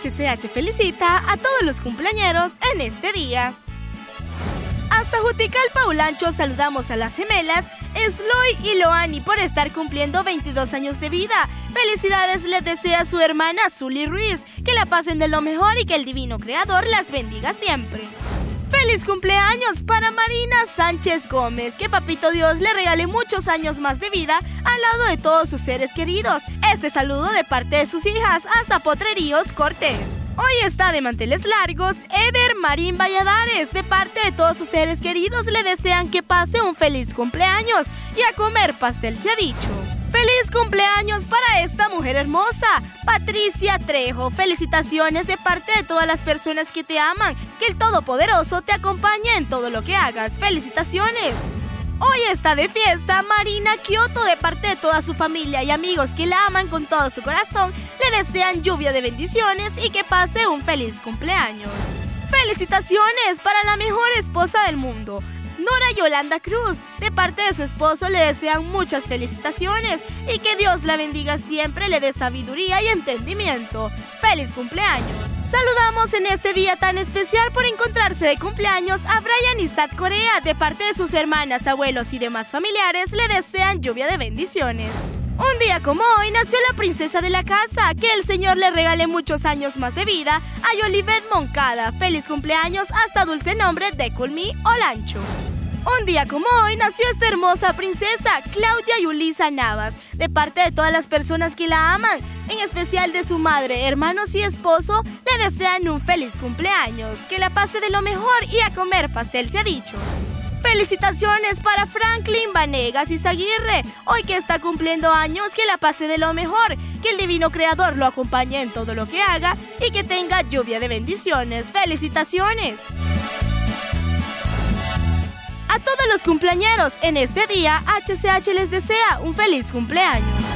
HCH felicita a todos los cumpleañeros en este día. Hasta Jutical Paulancho saludamos a las gemelas Sloy y Loani por estar cumpliendo 22 años de vida. Felicidades les desea su hermana Zully Ruiz, que la pasen de lo mejor y que el divino creador las bendiga siempre. ¡Feliz cumpleaños para Marina Sánchez Gómez! Que Papito Dios le regale muchos años más de vida al lado de todos sus seres queridos. Este saludo de parte de sus hijas hasta Potreríos Cortés. Hoy está de manteles largos Eder Marín Valladares. De parte de todos sus seres queridos le desean que pase un feliz cumpleaños y a comer pastel se ha dicho. ¡Feliz cumpleaños para esta mujer hermosa! Patricia Trejo, felicitaciones de parte de todas las personas que te aman. Que el Todopoderoso te acompañe en todo lo que hagas. ¡Felicitaciones! Hoy está de fiesta Marina Kioto de parte de toda su familia y amigos que la aman con todo su corazón. Le desean lluvia de bendiciones y que pase un feliz cumpleaños. ¡Felicitaciones para la mejor esposa del mundo! Nora Yolanda Cruz. De parte de su esposo le desean muchas felicitaciones y que Dios la bendiga siempre, le dé sabiduría y entendimiento. ¡Feliz cumpleaños! Saludamos en este día tan especial por encontrarse de cumpleaños a Brian Sad Corea. De parte de sus hermanas, abuelos y demás familiares le desean lluvia de bendiciones. Un día como hoy nació la princesa de la casa. Que el Señor le regale muchos años más de vida a Yolivet Moncada. Feliz cumpleaños hasta dulce nombre de Culmi Olancho. Un día como hoy nació esta hermosa princesa, Claudia Yulisa Navas, de parte de todas las personas que la aman, en especial de su madre, hermanos y esposo, le desean un feliz cumpleaños, que la pase de lo mejor y a comer pastel se ha dicho. Felicitaciones para Franklin Vanegas y Zaguirre, hoy que está cumpliendo años, que la pase de lo mejor, que el divino creador lo acompañe en todo lo que haga y que tenga lluvia de bendiciones. Felicitaciones. A todos los cumpleañeros en este día, HCH les desea un feliz cumpleaños.